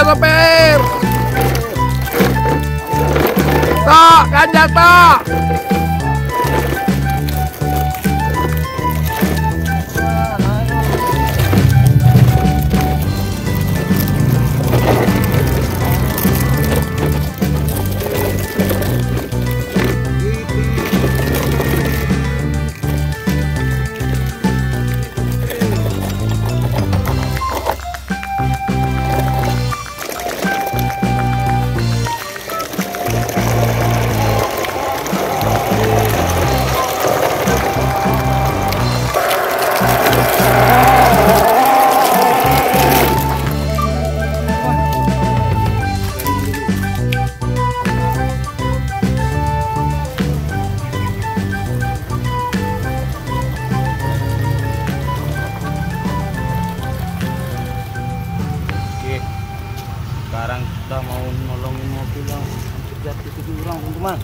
Pak Sopir. Tok, ganjal tok. Jatuh ke jurang, teman-teman.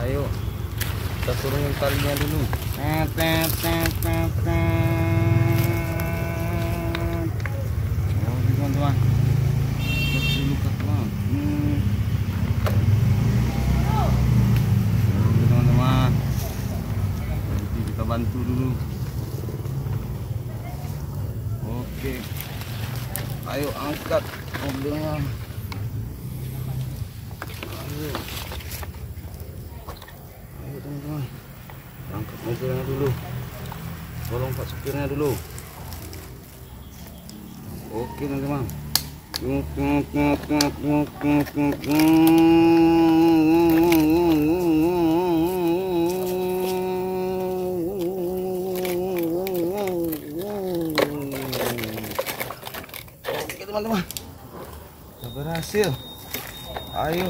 Ayo. Kita turunin talinya dulu. Tet, tet, tet. Oke, teman-teman. Kita dulu ke teman. Hmm. Oke, teman-teman. Nanti kita bantu dulu. Oke. Ayo angkat mobilnya. Ayo. Ayo teman-teman. Mobilnya dulu. Tolong Pak supirnya dulu. Oke teman-teman. Oke teman-teman berhasil Ayo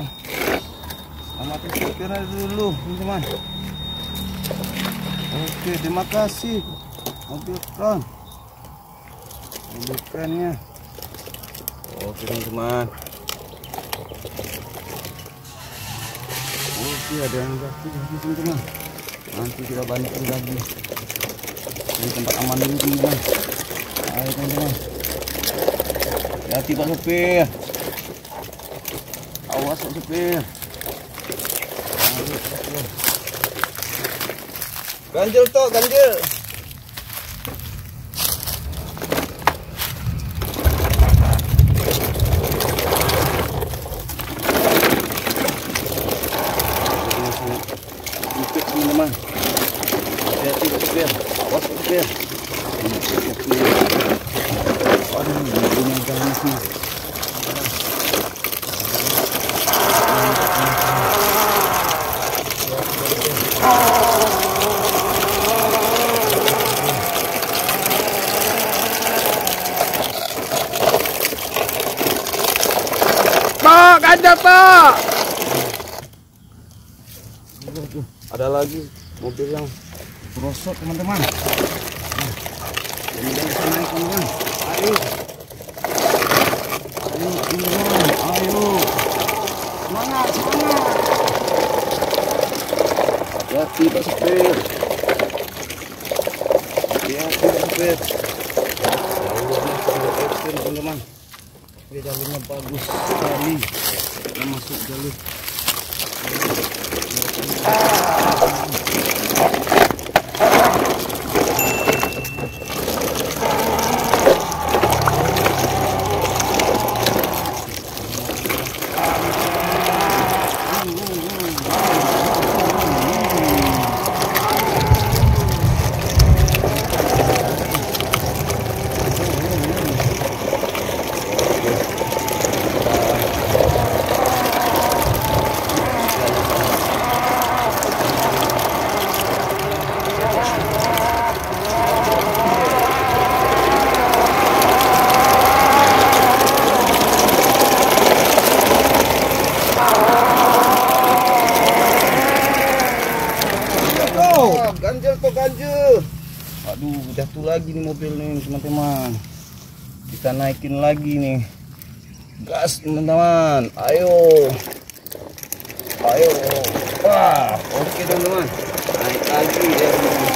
supirnya dulu teman-teman Oke terima kasih. Mobil kran Mobil krannya Oke teman-teman. Oke ada yang jatuh lagi teman-teman. Nanti kita bantu lagi. Ini tempat aman dulu teman-teman. Ayo teman-teman. Hati Pak Supir. Awas Pak Supir. Ayo, Supir. Ganjil toh, ganjil. Ikut teman-teman. Hati-hati. Awas. Tok, ganjal tok. Ada lagi mobil yang merosot teman-teman. Nah, Ini yang bisa naik teman-teman. Ayo. Ayo, teman-teman. Ayo. Semangat, semangat. Hati-hati Pak Supir. Hati-hati Pak Supir. Jalurnya sudah ekstrim teman-teman. Ini jalurnya bagus sekali. Kita masuk jalur Ah. Lagi nih mobil nih teman-teman. Kita naikin lagi nih. Gas teman-teman. Ayo. Ayo. Wah, oke teman-teman. Naik lagi ya. Yes,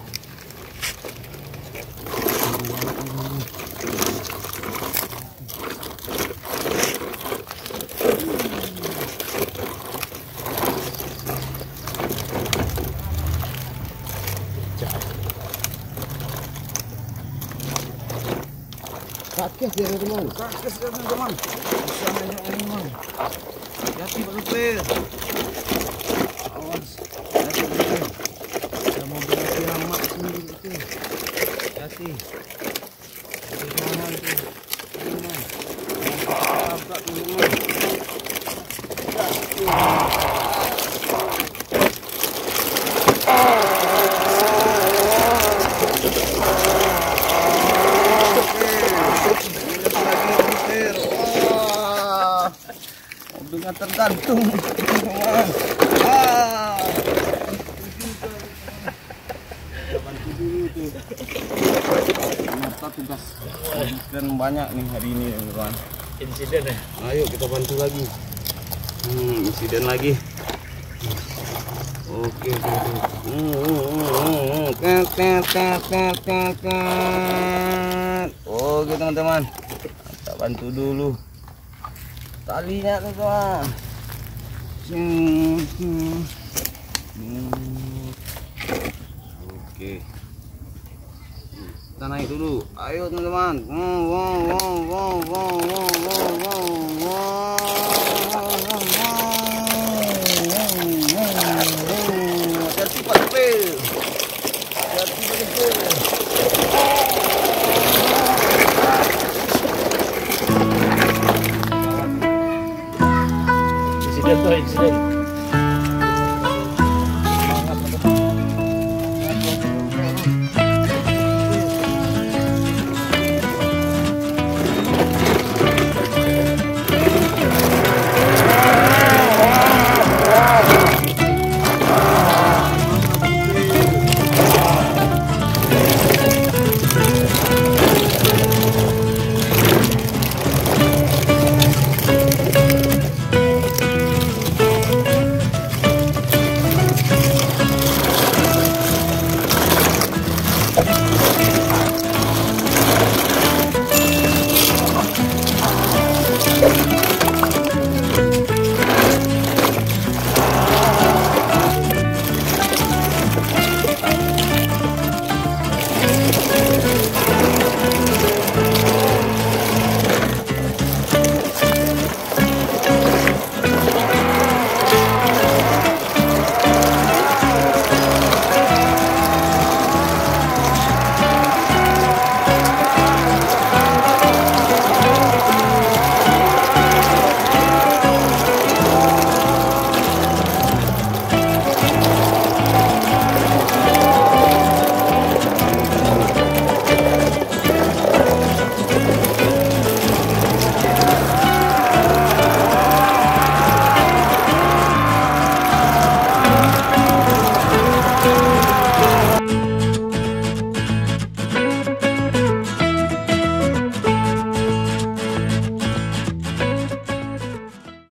Sakit dia teman. Sakit dia teman. Misalnya teman. Hati Pak Supir. Awas. Hati Saya mau berapi amat sendiri itu. Hati. mobilnya tergantung. Ah. Ternyata tugas dan banyak nih hari ini ya teman insiden ya? Ayo kita bantu lagi. Hmm, insiden lagi. Oke oke oke teman-teman. Kita bantu dulu. Talinya teman-teman. Hmm, hmm. Hmm. Oke. Kita naik dulu. Ayo teman-teman. Wow, wow, wow, wow, wow, wow, 对对